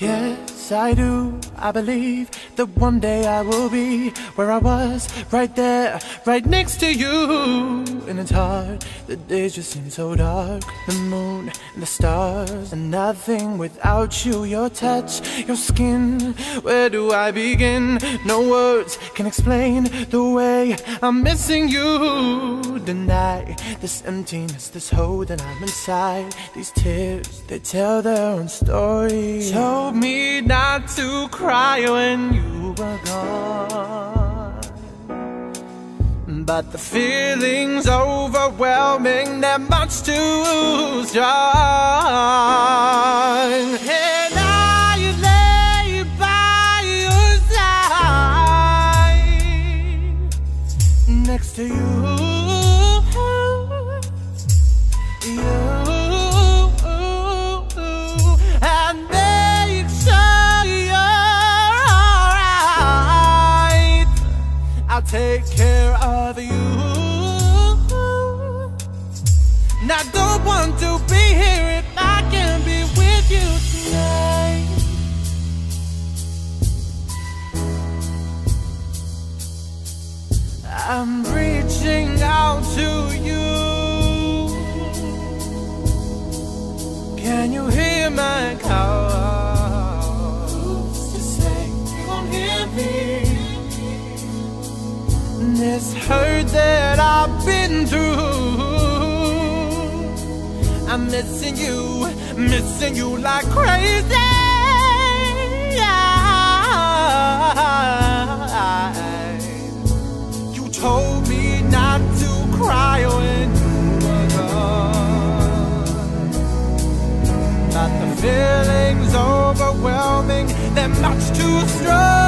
夜 Yes, I do. I believe that one day I will be where I was, right there, right next to you. And it's hard, the days just seem so dark. The moon and the stars, and nothing without you. Your touch, your skin, where do I begin? No words can explain the way I'm missing you. Deny this emptiness, this hole that I'm inside. These tears, they tell their own story. Told me not to cry when you were gone. But the feeling's overwhelming, they're much too strong. And lay by your side, next to. You take care of you. And I don't want to be here if I can be with you tonight. I'm reaching missing you, missing you like crazy. You told me not to cry when you were gone. But the feeling's overwhelming, they're much too strong.